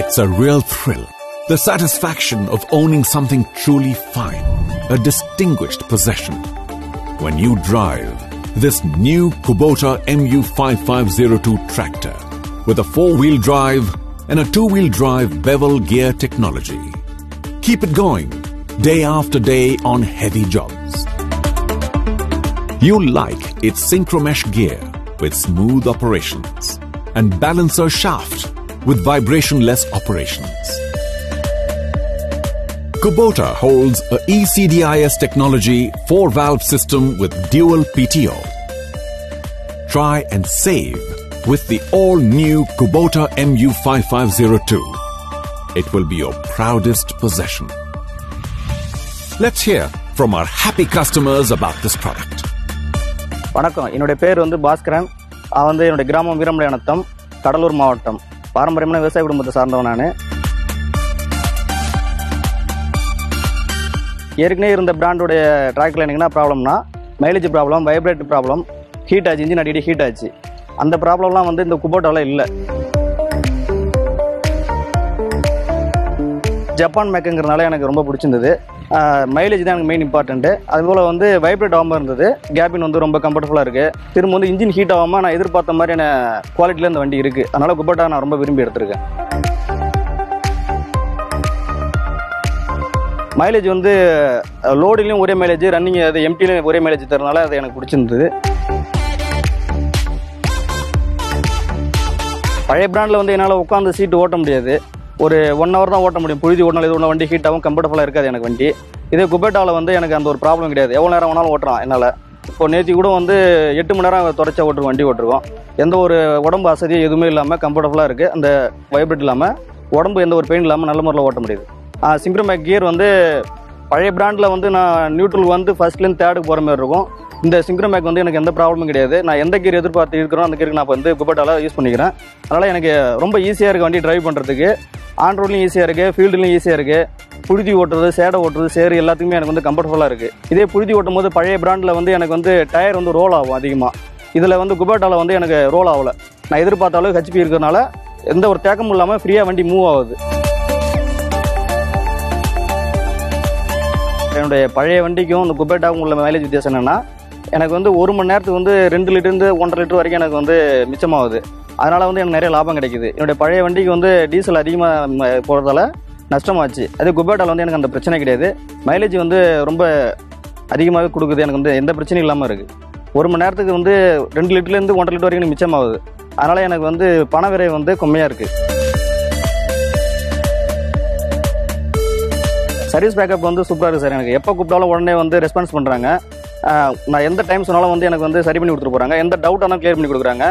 It's a real thrill. The satisfaction of owning something truly fine. A distinguished possession. When you drive this new Kubota MU5502 tractor with a four-wheel drive and a two-wheel drive bevel gear technology. Keep it going day after day on heavy jobs. You'll like its synchromesh gear with smooth operations and balancer shaft with vibration-less operations. Kubota holds a ECDIS technology 4-valve system with dual PTO. Try and save with the all-new Kubota MU5502. It will be your proudest possession. Let's hear from our happy customers about this product. வணக்கம் என்னுடைய பேர் வந்து பாஸ்கரன் நான் வந்து என்னுடைய கிராமம் வீரமலையானத்தம் கடலூர் மாவட்டம் பாரம்பரியமான விவசாய குடும்பத்தை சார்ந்தவன் நான். ஏற்கனவே இருந்த பிராண்டுடைய ட்ராக்டரில் எனக்கு என்ன ப்ராப்ளம்னா mileage problem vibrate problem heat ஆச்சு இன்ஜின் அடிக்கடி ஹீட் ஆச்சு. அந்த ப்ராப்ளம்லாம் வந்து இந்த குபோட்டாவில் இல்லை. ஜப்பான் மேக்குங்கிறதுனால எனக்கு ரொம்ப பிடிச்சிருந்தது. மைலேஜ் தான் எனக்கு மெயின் இம்பார்ட்டன்ட்டு அதுபோல் வந்து வைப்ரேட் ஆகாமல் இருந்தது. கேபின் வந்து ரொம்ப கம்ஃபர்டபுளாக இருக்குது திரும்ப வந்து இன்ஜின் ஹீட் ஆகாமல் நான் எதிர்பார்த்த மாதிரியான குவாலிட்டியில் இந்த வண்டி இருக்குது அதனால் குபட்டா நான் ரொம்ப விரும்பி எடுத்திருக்கேன். மைலேஜ் வந்து லோடுலையும் ஒரே மைலேஜ் ரன்னிங் அது எம்டிலையும் ஒரே மைலேஜ் தரனால அது எனக்கு பிடிச்சிருந்தது. பழைய பிராண்டில் வந்து என்னால் உட்காந்து சீட்டு ஓட்ட முடியாது. ஒரு ஒன் ஹவர் தான் ஓட்ட முடியும். புழுதி ஓட்டினாலும் இது ஒன்று வண்டி ஹீட் ஆகும் கம்ஃபர்டபுளாக இருக்காது எனக்கு வண்டி. இதே குபேட்டாவில் வந்து எனக்கு அந்த ஒரு ப்ராப்ளம் கிடையாது. எவ்வளோ நேரம் வேணாலும் ஓட்டலாம் என்னால். இப்போ நேற்று கூட வந்து எட்டு மணி நேரம் தொடச்சா ஓட்டுருவோம் வண்டி ஓட்டுருவோம் எந்த ஒரு உடம்பு அசதியும் எதுவுமே இல்லாமல் கம்ஃபர்டபுளாக இருக்குது அந்த வைப்ரேட் இல்லாமல் உடம்பு எந்த ஒரு பெயின் இல்லாமல் நல்ல முறையில் ஓட்ட முடியுது. சிங்க்ரோமேக் கியர் வந்து பழைய பிராண்டில் வந்து நான் நியூட்ரல் வந்து ஃபர்ஸ்ட்லேருந்து தேர்டுக்கு போகிற மாதிரி இருக்கும். இந்த சிங்க்ரோ மேக் வந்து எனக்கு எந்த ப்ராப்ளமும் கிடையாது. நான் எந்த கீர் எதிர்பார்த்து இருக்கிறோம் அந்த கீருக்கு நான் வந்து குபட்டால யூஸ் பண்ணிக்கிறேன். அதனால் எனக்கு ரொம்ப ஈஸியாக இருக்குது வண்டி டிரைவ் பண்ணுறதுக்கு ஆன் ரோட்லையும் ஈஸியாக இருக்குது ஃபீல்டுலையும் ஈஸியாக இருக்குது புழுதி ஓட்டுறது சேடை ஓட்டுறது சேரு எல்லாத்துக்குமே எனக்கு வந்து கம்ஃபர்டபுளாக இருக்குது இதே புழுதி ஓட்டும் போது பழைய பிராண்டில் வந்து எனக்கு வந்து டயர் வந்து ரோல் ஆகும் அதிகமாக இதில் வந்து குபேட்டாவில் வந்து எனக்கு ரோல் ஆகலை. நான் எதிர்பார்த்த அளவுக்கு ஹெச்பி இருக்கிறதுனால எந்த ஒரு தேக்கமும் இல்லாமல் ஃப்ரீயாக வண்டி மூவ் ஆகுது. என்னுடைய பழைய வண்டிக்கும் இந்த குபேட்டாவுக்கும் உள்ள மைலேஜ் வித்தியாசம் என்னென்னா எனக்கு வந்து ஒரு மணி நேரத்துக்கு வந்து ரெண்டு லிட்டர்லேருந்து ஒன்றரை லிட்டர் வரைக்கும் எனக்கு வந்து மிச்சமாகுது. அதனால் வந்து எனக்கு நிறைய லாபம் கிடைக்குது. என்னுடைய பழைய வண்டிக்கு வந்து டீசல் அதிகமாக போகிறதால நஷ்டமாச்சு. அதே குபேட்டாவில் வந்து எனக்கு அந்த பிரச்சனை கிடையாது. மைலேஜ் வந்து ரொம்ப அதிகமாகவே கொடுக்குது. எனக்கு வந்து எந்த பிரச்சனையும் இல்லாமல் இருக்குது ஒரு மணி நேரத்துக்கு வந்து ரெண்டு லிட்டர்லேருந்து ஒன்றரை லிட்டர் வரைக்கும் மிச்சமாகுது. அதனால் எனக்கு வந்து பண விரை வந்து கம்மியாக இருக்குது சர்வீஸ் பேக்கப் வந்து சூப்பராக இருக்குது சார். எனக்கு எப்போ கூப்பிட்டாலும் உடனே வந்து ரெஸ்பான்ஸ் பண்ணுறாங்க நான் எந்த டைம் சொன்னாலும் வந்து எனக்கு வந்து சரி பண்ணி கொடுத்துட்டு போகிறாங்க எந்த டவுட் ஆனால் கிளியர் பண்ணி கொடுக்குறாங்க.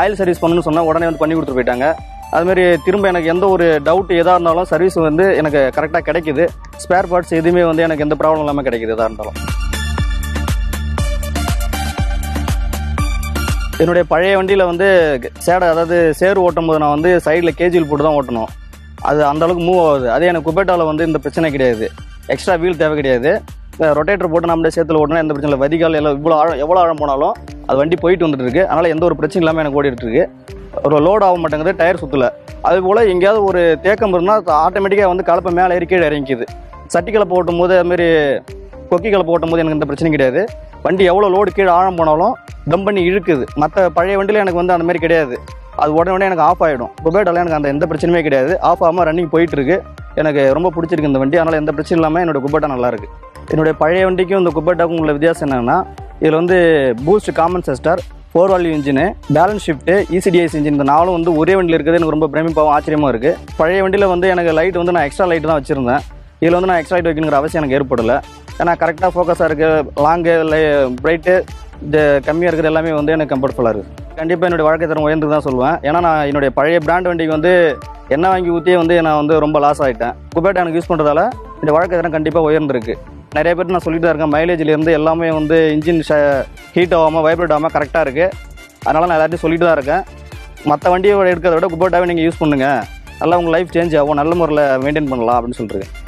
ஆயில் சர்வீஸ் பண்ணணும்னு சொன்னால் உடனே வந்து பண்ணி கொடுத்துட்டு போயிட்டாங்க. அதுமாரி திரும்ப எனக்கு எந்த ஒரு டவுட் எதாக இருந்தாலும் சர்வீஸ் வந்து எனக்கு கரெக்டாக கிடைக்குது. ஸ்பேர் பார்ட்ஸ் எதுவுமே வந்து எனக்கு எந்த ப்ராப்ளம் இல்லாமல் கிடைக்குது எதாக இருந்தாலும். என்னுடைய பழைய வண்டியில் வந்து சேடை அதாவது சேர் ஓட்டும் போது நான் வந்து சைடில் கேஜியில் போட்டு தான் ஓட்டணும். அது அந்தளவுக்கு மூவ் ஆகுது. அதே எனக்கு குபேட்டாவில் வந்து இந்த பிரச்சனை கிடையாது. எக்ஸ்ட்ரா வீல் தேவை கிடையாது. ரொட்டேட்டர் போட்டு நம்மளே சேத்துல ஓட்டினா எந்த பிரச்சனை இல்லை. வதிகால் எல்லாம் இவ்வளோ ஆழம் எவ்வளோ ஆழம் போனாலும் அது வண்டி போயிட்டு வந்துட்டு இருக்கு. அதனால் எந்த ஒரு பிரச்சனை இல்லாமல் எனக்கு ஓடிட்டு இருக்கு. ஒரு லோட் ஆக மாட்டேங்குது டயர் சுற்றல அது போல் எங்கேயாவது ஒரு தேக்கம் இருந்தால் ஆட்டோமேட்டிக்காக வந்து கலப்பை மேலே ஏறி கீழே இறங்கிக்குது. சட்டிக்கலை போட்டும் போது அதுமாரி கொக்கி கலப்பை ஓட்டும் போது எனக்கு எந்த பிரச்சனையும் கிடையாது. வண்டி எவ்வளோ லோடு கீழே ஆழம் போனாலும் தம் பண்ணி இழுக்குது. மற்ற பழைய வண்டியில் எனக்கு வந்து அந்த மாதிரி கிடையாது. அது உடனே உடனே எனக்கு ஆஃப் ஆகிடும் குபேட்டால எனக்கு அந்த எந்த பிரச்சனையுமே கிடையாது. ஆஃப் ஆகாமல் ரன்னிங் போயிட்டு இருக்கு. எனக்கு ரொம்ப பிடிச்சிருக்கு இந்த வண்டி. அதனால் எந்த பிரச்சனையும் இல்லாமல் என்னோட குபேட்டா நல்லா இருக்குது என்னுடைய பழைய வண்டிக்கும் இந்த குபேட்டாக்கும் உள்ள வித்தியாசம் என்னென்னா இதில் வந்து boost common செஸ்டார் four valve engine balance shift ICDS engine இந்த நாளும் வந்து ஒரே வண்டியில் இருக்கிறது எனக்கு ரொம்ப பிரமிப்பாகவும் ஆச்சரியமாக இருக்குது பழைய வண்டியில் வந்து எனக்கு லைட் வந்து நான் எக்ஸ்ட்ரா லைட் தான் வச்சுருந்தேன். இதில் வந்து நான் எக்ஸ்ட்ரா லைட் வைக்கணுங்கிற அவசியம் எனக்கு ஏற்படலை. ஏன்னா கரெக்டாக ஃபோக்கஸாக இருக்குது லாங்கு பிரைட்டு இந்த கம்மியாக இருக்கிறது எல்லாமே வந்து எனக்கு கம்ஃபர்டபுளாக இருக்குது கண்டிப்பாக என்னுடைய வாழ்க்கை தரம் உயர்ந்து தான் சொல்லுவேன். ஏன்னா நான் என்னுடைய பழைய பிராண்ட் வண்டிக்கு வந்து எண்ணெய் வாங்கி ஊற்றியே வந்து நான் வந்து ரொம்ப லாஸ் ஆகிட்டேன் குபேட்டா எனக்கு யூஸ் பண்ணுறதால இந்த வாழ்க்கை தரம் கண்டிப்பாக உயர்ந்திருக்கு. நிறைய பேர் நான் சொல்லிட்டு தான் இருக்கேன். மைலேஜ்லேருந்து எல்லாமே வந்து இன்ஜின் ஹீட் ஆகாமல் வைப்ரேட் ஆகாமல் கரெக்டாக இருக்குது அதனால் நான் எல்லாத்தையும் சொல்லிட்டு தான் இருக்கேன். மற்ற வண்டியை எடுக்கிறத விட குபோட்டாவே நீங்கள் யூஸ் பண்ணுங்கள் நல்லா உங்கள் லைஃப் சேஞ்ச் ஆகும். நல்ல முறையில் மெயின்டைன் பண்ணலாம் அப்படின்னு சொல்லிட்டுருக்கேன்